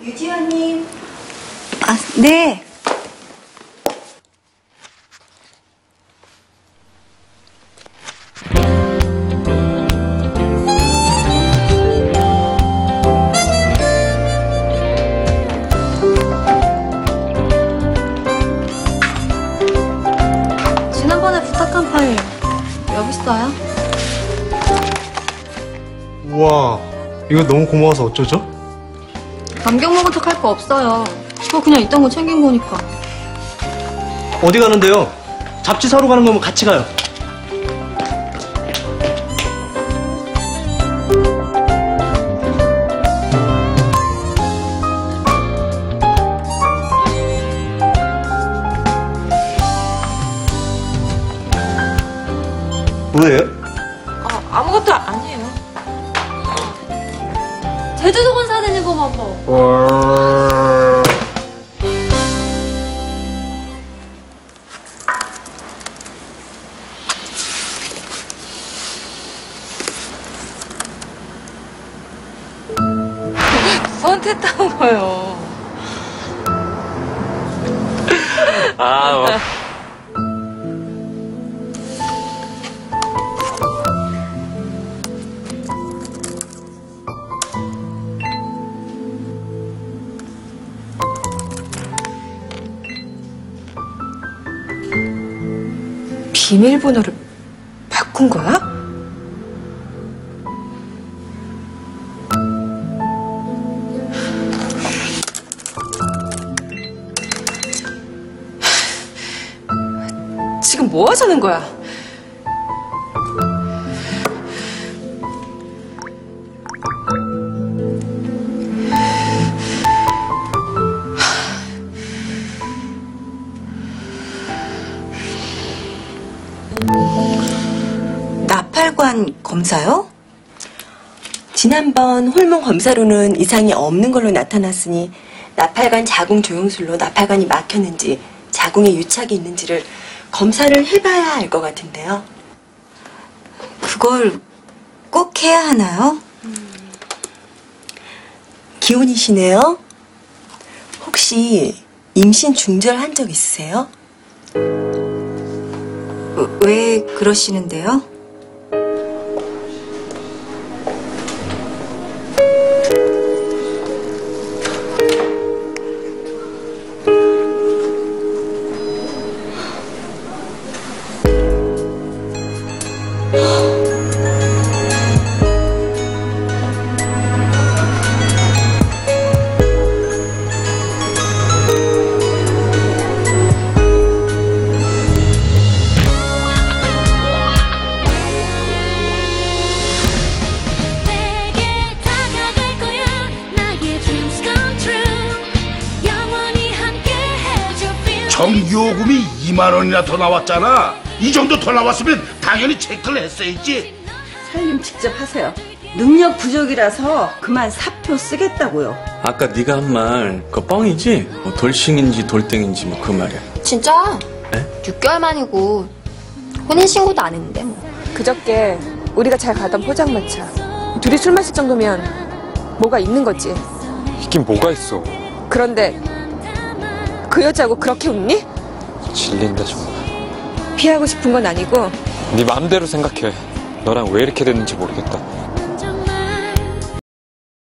유지연님. 아, 네. 지난번에 부탁한 파일 여기 있어요. 우와, 이거 너무 고마워서 어쩌죠? 감격 먹은 척 할 거 없어요. 저 그냥 있던 거 챙긴 거니까. 어디 가는데요? 잡지 사러 가는 거면 같이 가요. 뭐예요? 아, 아무것도 아니에요. 제주도 건사 누구한테 따온 거예요? 아, 비밀번호를 바꾼 거야? 지금 뭐 하자는 거야? 나팔관 검사요? 지난번 홀몸 검사로는 이상이 없는 걸로 나타났으니 나팔관 자궁 조영술로 나팔관이 막혔는지 자궁에 유착이 있는지를 검사를 해봐야 알 것 같은데요. 그걸 꼭 해야 하나요? 기혼이시네요. 혹시 임신 중절한 적 있으세요? 왜 그러시는데요? 전기요금이 2만 원이나 더 나왔잖아. 이 정도 더 나왔으면 당연히 체크를 했어야지. 살림 직접 하세요. 능력 부족이라서 그만 사표 쓰겠다고요. 아까 네가 한 말, 그거 뻥이지? 뭐 돌싱인지 돌땡인지 뭐 그 말이야. 진짜? 네? 6개월 만이고 혼인신고도 안 했는데 뭐. 그저께 우리가 잘 가던 포장마차. 둘이 술 마실 정도면 뭐가 있는 거지. 있긴 뭐가 있어. 그런데 그 여자하고 그렇게 웃니? 질린다 정말. 피하고 싶은 건 아니고 네 마음대로 생각해. 너랑 왜 이렇게 됐는지 모르겠다.